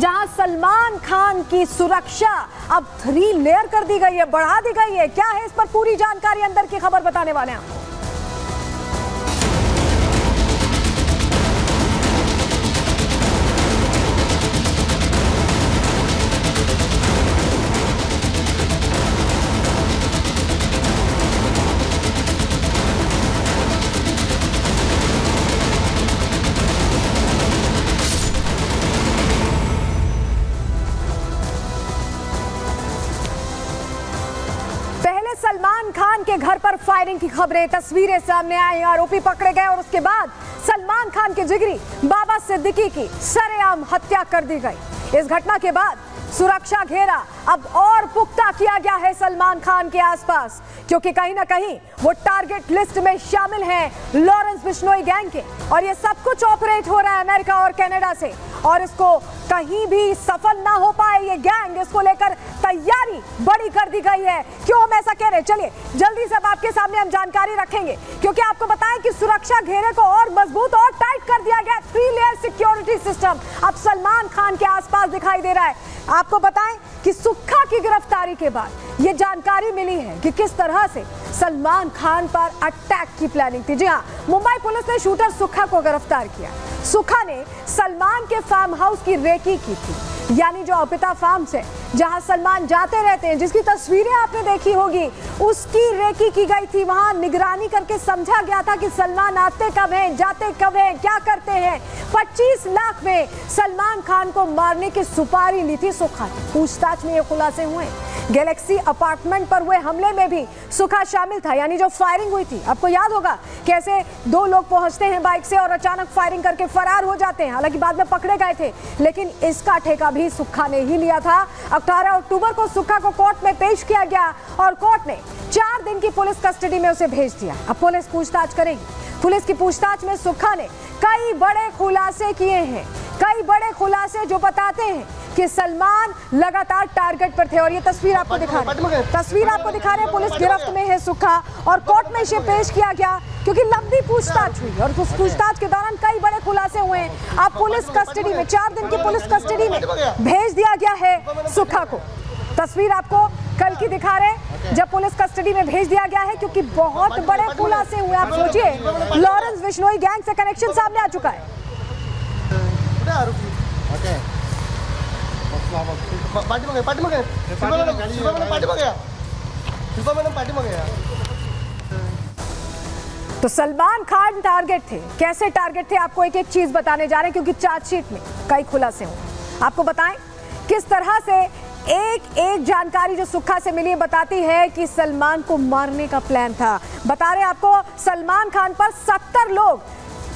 जहाँ सलमान खान की सुरक्षा अब थ्री लेयर कर दी गई है, बढ़ा दी गई है। क्या है इस पर पूरी जानकारी अंदर की खबर बताने वाले हैं फायरिंग की खबरें, तस्वीरें सामने आई, आरोपी पकड़े गए और उसके बाद सलमान खान के जिगरी, बाबा सिद्दीकी की सरेआम हत्या कर दी गई। इस घटना के बाद सुरक्षा घेरा। अब और पुख्ता किया गया है सलमान खान के आसपास, क्योंकि कहीं ना कहीं वो टारगेट लिस्ट में शामिल हैं लॉरेंस बिश्नोई गैंग के। और ये सब कुछ ऑपरेट हो रहा है अमेरिका और कनाडा से। और इसको कहीं भी सफल ना हो पाए ये गैंग, इसको लेकर तैयारी बड़ी कर दी गई है। क्यों हम ऐसा कह रहे हैं? चलिए, जल्दी से अब आपके सामने हम जानकारी रखेंगे, क्योंकि आपको बताएँ कि सुरक्षा घेरे को और मज़बूत और टाइट कर दिया गया थ्री लेयर सिक्योरिटी सिस्टम अब सलमान खान के आसपास दिखाई दे रहा है। आपको बताएँ कि सुखा की गिरफ्तारी के बाद ये जानकारी मिली है कि किस तरह से सलमान खान पर अटैक की प्लानिंग थी। जी हाँ मुंबई पुलिस ने शूटर सुखा को गिरफ़्तार किया। सुखा ने सलमान के फार्म हाउस की रेकी की थी। यानी जो अर्पिता फार्म्स है जहाँ सलमान जाते रहते हैं, जिसकी तस्वीरें आपने देखी होगी, उसकी रेकी की गई थी। वहाँ निगरानी करके समझा गया था कि सलमान आते कब हैं, जाते कब हैं, क्या करते हैं। 25 लाख में सलमान खान को मारने की सुपारी ली थी, सुखा पूछताछ में ये खुलासे हुए। गैलेक्सी अपार्टमेंट पर हुए हमले में भी सुखा शामिल था। यानी जो फायरिंग हुई थी। आपको याद होगा कैसे दो लोग पहुँचते हैं बाइक से और अचानक फायरिंग करके फरार हो जाते हैं। हालाँकि बाद में पकड़े गए थे, लेकिन इसका ठेका भी सुखा ने ही लिया था। 18 अक्टूबर को सुखा को कोर्ट में पेश किया गया और कोर्ट ने चार दिन की पुलिस कस्टडी में उसे भेज दिया। अब पुलिस पूछताछ करेगी। पुलिस की पूछताछ में सुखा ने कई बड़े खुलासे किए हैं। कई बड़े खुलासे जो बताते हैं कि सलमान लगातार टारगेट पर थे और ये तस्वीर आपको दिखा रहे तस्वीर आपको दिखा रहे हैं पुलिस गिरफ्त में है सुखा और कोर्ट में इसे पेश किया गया क्योंकि लंबी पूछताछ हुई और उस पूछताछ के दौरान कई बड़े खुलासे हुए हैं। अब पुलिस कस्टडी में चार दिन की पुलिस कस्टडी में भेज दिया गया है सुखा को। तस्वीर आपको कल की दिखा रहे जब पुलिस कस्टडी में भेज दिया गया है क्योंकि बहुत बड़े खुलासे हुए आप सोचिए लॉरेंस बिश्नोई गैंग से कनेक्शन सामने आ चुका है। पा- पाठीमागे. पाठीमागे शिल्पा मॅडम शिल्पा मॅडम पाठीमागे या. शिल्पा मॅडम पाठीमागे या. तो सलमान खान टारगेट थे. कैसे टारगेट थे? आपको एक एक चीज़ बताने जा रहे हैं क्योंकि चार्जशीट में कई खुलासे हुए आपको बताएँ किस तरह से एक एक जानकारी जो सुखा से मिली है बताती है कि सलमान को मारने का प्लान था। बता रहे हैं आपको सलमान खान पर 70 लोग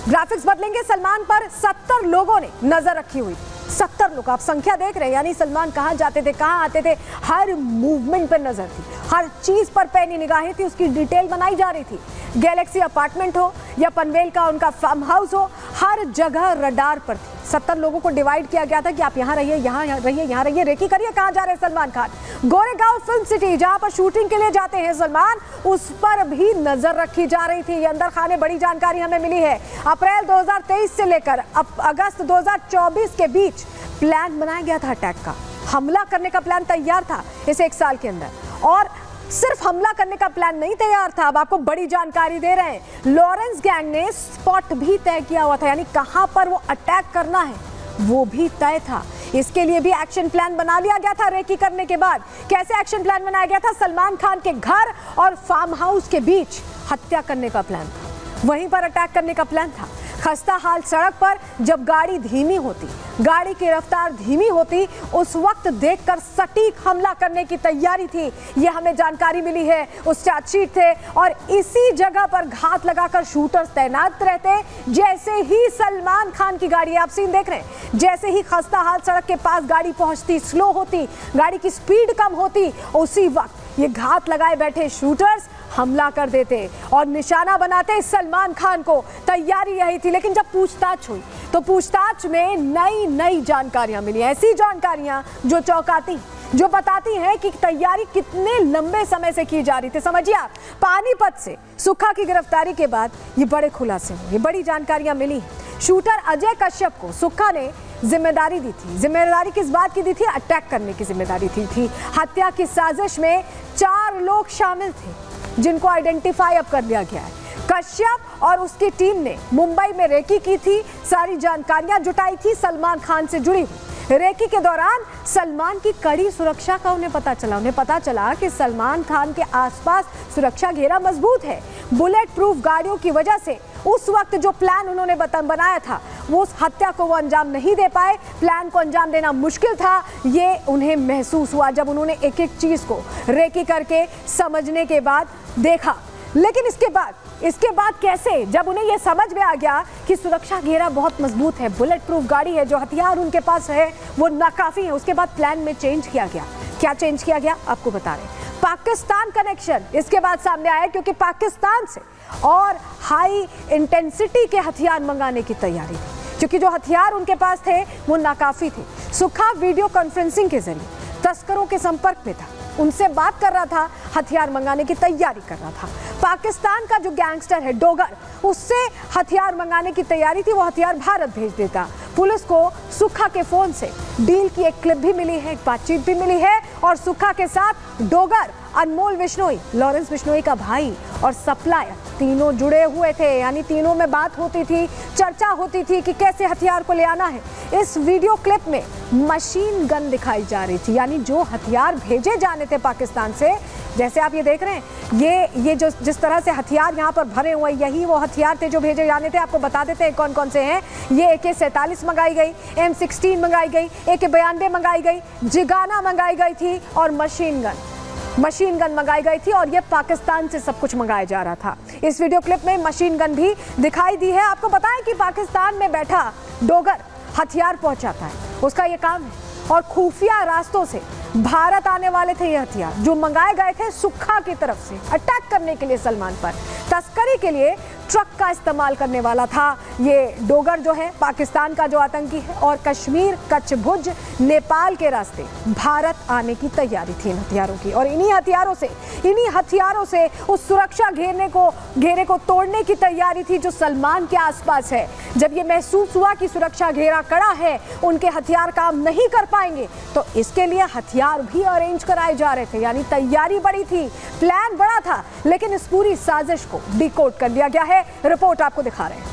ग्राफिक्स बदलेंगे सलमान पर 70 लोगों ने नज़र रखी हुई। सत्तर लोग, आप संख्या देख रहे हैं, यानी सलमान कहाँ जाते थे, कहाँ आते थे, हर मूवमेंट पर नज़र थी, हर चीज़ पर पैनी निगाहें थी, उसकी डिटेल बनाई जा रही थी। गैलेक्सी अपार्टमेंट हो, या पनवेल का उनका फार्म हाउस हो, हर जगह रडार पर थी। सत्तर लोगों को डिवाइड किया गया था कि आप यहाँ रहिए यहाँ रहिए यहाँ रहिए। रेकी करिए कहाँ जा रहे हैं सलमान खान? गोरेगांव फ़िल्म सिटी, जहाँ पर शूटिंग के लिए जाते हैं सलमान, उस पर भी नज़र रखी जा रही थी। अंदर खाने बड़ी जानकारी हमें मिली है। अप्रैल 2023 से लेकर अगस्त 2024 के बीच प्लान बनाया गया था अटैक का। हमला करने का प्लान तैयार था इस एक साल के अंदर। और सिर्फ़ हमला करने का प्लान नहीं तैयार था, अब आपको बड़ी जानकारी दे रहे हैं। लॉरेंस गैंग ने स्पॉट भी तय किया हुआ था, यानी कहाँ पर वो अटैक करना है, वो भी तय था। इसके लिए भी एक्शन प्लान बना लिया गया था रेकी करने के बाद। कैसे एक्शन प्लान बनाया गया था? सलमान खान के घर और फार्म हाउस के बीच हत्या करने का प्लान था। वहीं पर अटैक करने का प्लान था। खस्ता हाल सड़क पर जब गाड़ी धीमी होती, गाड़ी की रफ्तार धीमी होती, उस वक्त देखकर सटीक हमला करने की तैयारी थी। ये हमें जानकारी मिली है। उस चार्जशीट थे और इसी जगह पर घात लगाकर शूटर्स तैनात रहते। जैसे ही सलमान खान की गाड़ी आप सीन देख रहे हैं। जैसे ही खस्ता हाल सड़क के पास गाड़ी पहुँचती स्लो होती, गाड़ी की स्पीड कम होती, उसी वक्त ये घात लगाए बैठे शूटर्स हमला कर देते और निशाना बनाते सलमान खान को। तैयारी यही थी लेकिन जब पूछताछ हुई तो पूछताछ में नई नई जानकारियाँ मिली। ऐसी जानकारियाँ जो चौंकाती जो बताती हैं कि तैयारी कितने लंबे समय से की जा रही थी। समझिए आप पानीपत से सुखा की गिरफ्तारी के बाद ये बड़े खुलासे हुए बड़ी जानकारियाँ मिली। शूटर अजय कश्यप को सुखा ने ज़िम्मेदारी दी थी। ज़िम्मेदारी किस बात की दी थी? अटैक करने की ज़िम्मेदारी थी, थी। हत्या की साजिश में चार लोग शामिल थे। जिनको आइडेंटिफाई अब कर लिया गया है। कश्यप और उसकी टीम ने मुंबई में रेकी की थी, सारी जानकारियाँ जुटाई थी, सलमान खान से जुड़ी हुई। रेकी के दौरान सलमान की कड़ी सुरक्षा का उन्हें पता चला। उन्हें पता चला कि सलमान खान के आसपास सुरक्षा घेरा मज़बूत है। बुलेट प्रूफ गाड़ियों की वजह से उस वक्त जो प्लान उन्होंने बनाया था, वो उस हत्या को वो अंजाम नहीं दे पाए। प्लान को अंजाम देना मुश्किल था। ये उन्हें महसूस हुआ जब उन्होंने एक एक चीज़ को रेकी करके समझने के बाद देखा। लेकिन इसके बाद इसके बाद कैसे? जब उन्हें यह समझ में आ गया कि सुरक्षा घेरा बहुत मज़बूत है बुलेट प्रूफ गाड़ी है, जो हथियार उनके पास है, वो नाकाफी है, उसके बाद प्लान में चेंज किया गया। क्या चेंज किया गया? आपको बता रहे पाकिस्तान कनेक्शन इसके बाद सामने आया क्योंकि पाकिस्तान से और हाई इंटेंसिटी के हथियार मंगाने की तैयारी थी। क्योंकि जो हथियार उनके पास थे, वो नाकाफी थे। सुखा वीडियो कॉन्फ्रेंसिंग के ज़रिए, तस्करों के संपर्क में था। उनसे बात कर रहा था, हथियार मंगाने की तैयारी कर रहा था। पाकिस्तान का जो गैंगस्टर है, डोगर, उससे हथियार मंगाने की तैयारी थी, वो हथियार भारत भेज देता। पुलिस को सुखा के फ़ोन से डील की एक क्लिप भी मिली है, एक बातचीत भी मिली है, और सुखा के साथ डोगर, अनमोल विश्नोई, लॉरेंस बिश्नोई का भाई और सप्लायर तीनों जुड़े हुए थे। यानी तीनों में बात होती थी, चर्चा होती थी कि कैसे हथियार को ले आना है। इस वीडियो क्लिप में मशीन गन दिखाई जा रही थी। यानी जो हथियार भेजे जाने थे पाकिस्तान से, जैसे आप ये देख रहे हैं, ये ये जो, जिस तरह से हथियार यहाँ पर भरे हुए यही वो हथियार थे जो भेजे जाने थे। आपको बता देते हैं कौन कौन से हैं। ये ए के सैंतालीस मंगाई गई, एम सिक्सटीन मंगाई गई ए के बयानवे मंगाई गई, जिगाना मंगाई गई थी और मशीन गन। मशीन गन मंगाई गई थी और ये पाकिस्तान से सब कुछ मंगाया जा रहा था। इस वीडियो क्लिप में मशीन गन भी दिखाई दी है। आपको बताएँ कि पाकिस्तान में बैठा डोगर हथियार पहुंचाता है। उसका ये काम है। और खुफिया रास्तों से भारत आने वाले थे ये हथियार, जो मंगाए गए थे सुखा की तरफ़ से, अटैक करने के लिए सलमान पर। तस्करी के लिए ट्रक का इस्तेमाल करने वाला था। ये डोगर जो है, पाकिस्तान का जो आतंकी है और कश्मीर कच्छ भुज नेपाल के रास्ते भारत आने की तैयारी थी इन हथियारों की। और इन्हीं हथियारों से, इन्हीं हथियारों से उस सुरक्षा घेरने को, घेरे को तोड़ने की तैयारी थी जो सलमान के आसपास है। जब ये महसूस हुआ कि सुरक्षा घेरा कड़ा है, उनके हथियार काम नहीं कर पाएँगे तो इसके लिए हथियार भी अरेंज कराए जा रहे थे। यानी तैयारी बड़ी थी प्लान बड़ा था, लेकिन इस पूरी साजिश को डिकोड कर लिया गया है। रिपोर्ट आपको दिखा रहे हैं।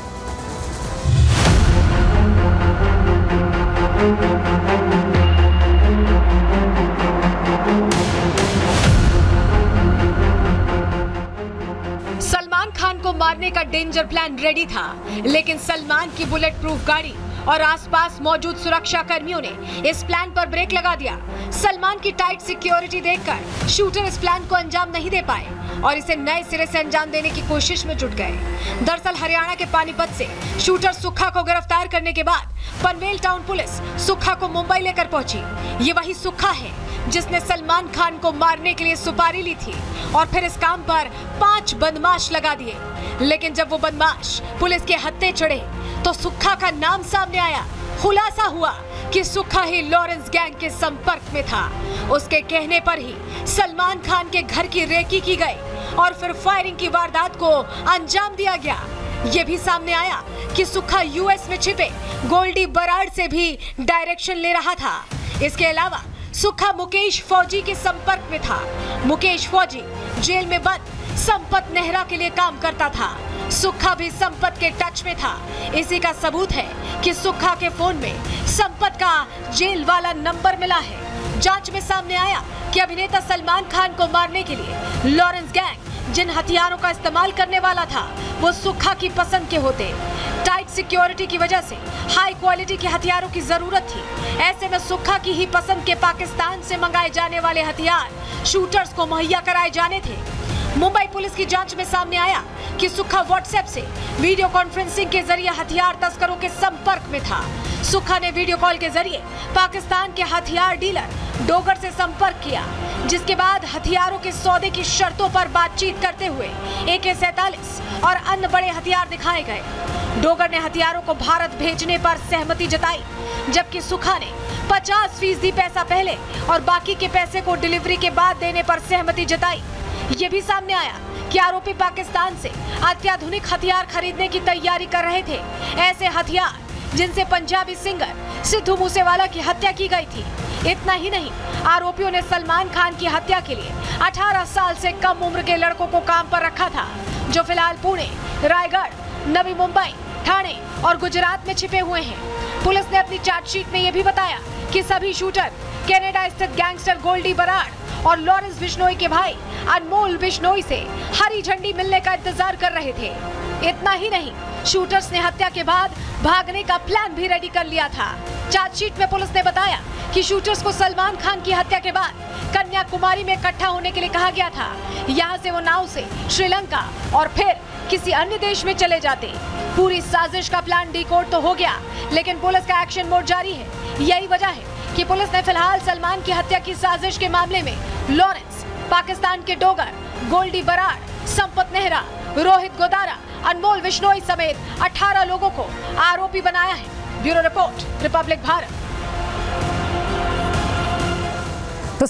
सलमान खान को मारने का डेंजर प्लान रेडी था, लेकिन सलमान की बुलेट प्रूफ गाड़ी और आसपास मौजूद सुरक्षा कर्मियों ने इस प्लान पर ब्रेक लगा दिया। सलमान की टाइट सिक्योरिटी देखकर शूटर इस प्लान को अंजाम नहीं दे पाए। और इसे नए सिरे से अंजाम देने की कोशिश में जुट गए। दरअसल हरियाणा के पानीपत से शूटर सुखा को गिरफ़्तार करने के बाद पनवेल टाउन पुलिस सुखा को मुंबई लेकर पहुँची। ये वही सुखा है जिसने सलमान खान को मारने के लिए सुपारी ली थी और फिर इस काम पर पाँच बदमाश लगा दिए। लेकिन जब वो बदमाश पुलिस के हत्थे चढ़े तो सुखा का नाम सामने आया। खुलासा हुआ कि सुखा ही लॉरेंस गैंग के संपर्क में था। उसके कहने पर ही सलमान खान के घर की रेकी की गई। और फिर फायरिंग की वारदात को अंजाम दिया गया। ये भी सामने आया कि सुखा यूएस में छिपे गोल्डी बराड़ से भी डायरेक्शन ले रहा था। इसके अलावा सुखा मुकेश फौजी के संपर्क में था। मुकेश फौजी जेल में बंद संपत नेहरा के लिए काम करता था। सुखा भी संपत के टच में था। इसी का सबूत है कि सुखा के फ़ोन में संपत का जेल वाला नंबर मिला है। जाँच में सामने आया कि अभिनेता सलमान खान को मारने के लिए लॉरेंस गैंग, जिन हथियारों का इस्तेमाल करने वाला था, वो सुखा की पसंद के होते। टाइट सिक्योरिटी की वजह से हाई क्वालिटी के हथियारों की ज़रूरत थी। ऐसे में सुखा की ही पसंद के पाकिस्तान से मंगाए जाने वाले हथियार शूटर्स को मुहैया कराए जाने थे। मुंबई पुलिस की जाँच में सामने आया कि सुखा व्हाट्सएप से वीडियो कॉन्फ्रेंसिंग के ज़रिए हथियार तस्करों के संपर्क में था। सुखा ने वीडियो कॉल के ज़रिए पाकिस्तान के हथियार डीलर डोगर से संपर्क किया, जिसके बाद हथियारों के सौदे की शर्तों पर बातचीत करते हुए ए के सैतालीस और अन्य बड़े हथियार दिखाए गए। डोगर ने हथियारों को भारत भेजने पर सहमति जताई, जबकि सुखा ने 50 फ़ीसदी पैसा पहले और बाकी के पैसे को डिलीवरी के बाद देने पर सहमति जताई। ये भी सामने आया कि आरोपी पाकिस्तान से अत्याधुनिक हथियार खरीदने की तैयारी कर रहे थे। ऐसे हथियार, जिनसे पंजाबी सिंगर सिद्धू मूसेवाला की हत्या की गई थी। इतना ही नहीं, आरोपियों ने सलमान खान की हत्या के लिए 18 साल से कम उम्र के लड़कों को काम पर रखा था, जो फ़िलहाल पुणे, रायगढ़, नवी मुंबई, ठाणे और गुजरात में छिपे हुए हैं। पुलिस ने अपनी चार्जशीट में यह भी बताया कि सभी शूटर कनाडा स्थित गैंगस्टर गोल्डी बराड़ और लॉरेंस बिश्नोई के भाई अनमोल बिश्नोई से हरी झंडी मिलने का इंतज़ार कर रहे थे। इतना ही नहीं, शूटर्स ने हत्या के बाद भागने का प्लान भी रेडी कर लिया था। चार्जशीट में पुलिस ने बताया कि शूटर्स को सलमान खान की हत्या के बाद कन्याकुमारी में इकट्ठा होने के लिए कहा गया था। यहाँ से वो नाव से श्रीलंका और फिर किसी अन्य देश में चले जाते। पूरी साजिश का प्लान डिकोड तो हो गया, लेकिन पुलिस का एक्शन मोड जारी है। यही वजह है कि पुलिस ने फ़िलहाल सलमान की हत्या की साजिश के मामले में लॉरेंस, पाकिस्तान के डोगर, गोल्डी बराड़ संपत नेहरा, रोहित गोदारा, अनमोल विश्नोई समेत 18 लोगों को आरोपी बनाया है। Bureau report, Republic Bharat. तो